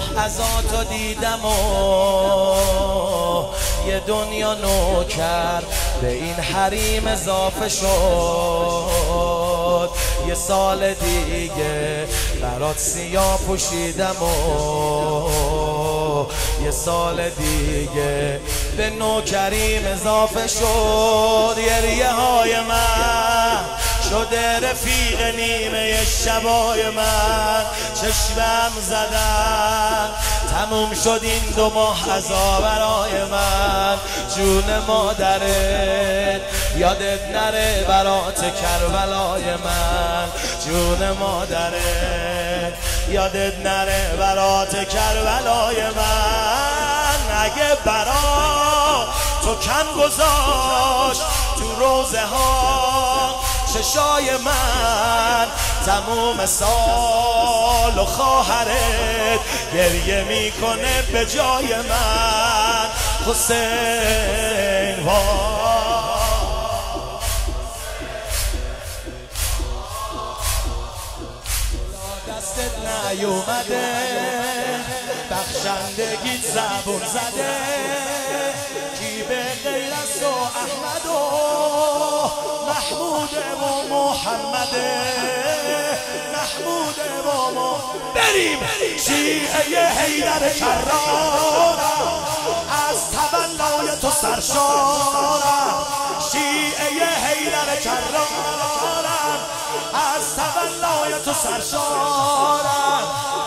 لحظاتو دیدم و یه دنیا نوکر به این حریم اضافه شد. یه سال دیگه برات سیاه پوشیدم و یه سال دیگه به نوکریم اضافه شد. یه ریه های من شده رفیق نیمه شبای من. چشمم زدن. تموم شد این دو ماه ازا برای من. جون مادرت یادت نره برات کربلای من. جون مادرت یادت نره برات کربلای من. اگه برا تو کم گذاشت تو روزه ها چشای من تموم سال و خواهرت گریه می‌کنه به جای من. حسین دستت نیومده بخشندگی زبون زده. کی به غیر از تو احمد محمود و محمد محمود و بریم شیعه حیدر کرارم از تولای تو سرشارم شیعه حیدر کرارم از تولای تو سرشارم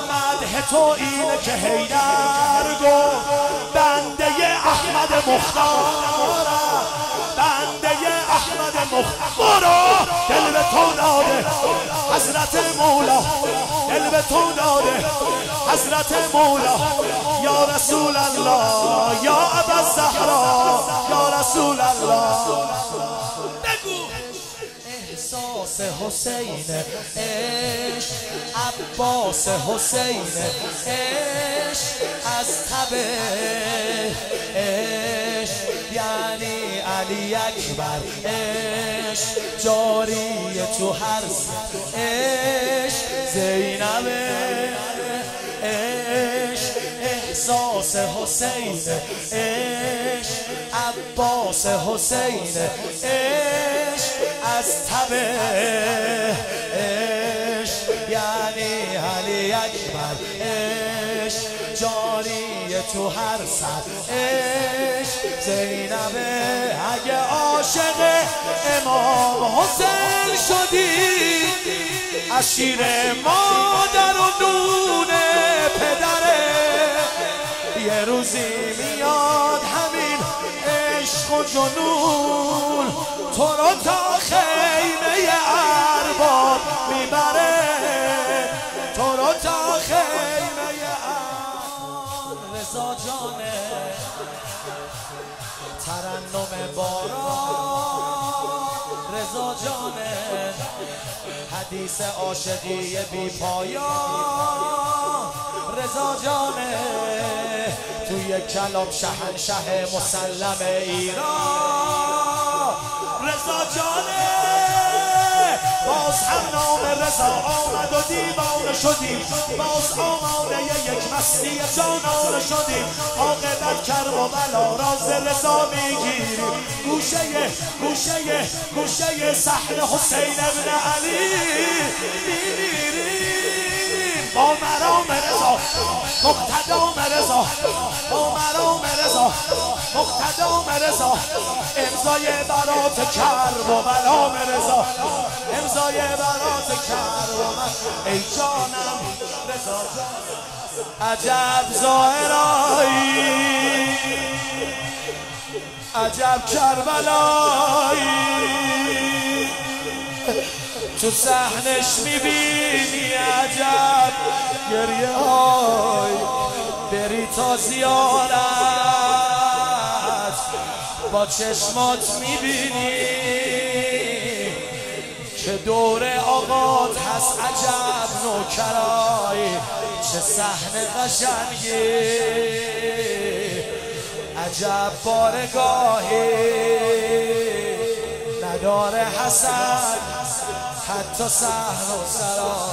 مده تو اینه که حیدر گفت بنده احمد مختارم بنده مختار دل به تو داده حضرت مولا دل به تو داده حضرت مولا یا رسول الله یا ابا زهرا یا رسول الله. احساس حسین عشق عباس حسین عشق از تبه یعنی علی اکبر عشق جاری تو هر عشق. زینب عشق احساس حسین عشق عباس حسین عشق از تبه عشق یعنی علی اکبر. جاری تو هر سر. عشق زینبه اگه عاشق امام حسین شدی از شیر مادر و نون پدره یه روزی میاد همین عشق و جنون تو رو تا خیمه رضا جانه ترنم باران رضا جانه حدیث عاشقی بی پایان. رضا جانه توی کلام شهنشه مسلم ایران. رضا جانه باز هم نام رضا آمد و دیوانه شدیم. باز آماده یک مستی جانانه شدیم عاقبت کرم و بلا راز رضا می‌گیریم گوشه گوشه گوشه صحن حسین ابن علی. میمیریم. با مرام رضا مقتدام رضا با مرام رضا مقتدام رضا امضای برات کرب و ملام رضا. امضای برات من ای جانم رضا جان عجب ظاهرایی عجب کربلایی. تو صحنش می‌بینی عجب گریه های بری تا زیارت با چشمات می‌بینی که دور آقات هست عجب نوکرای چه صحنه قشنگی. عجب بارگاهی. نداره حسن حتی سهر و سرا.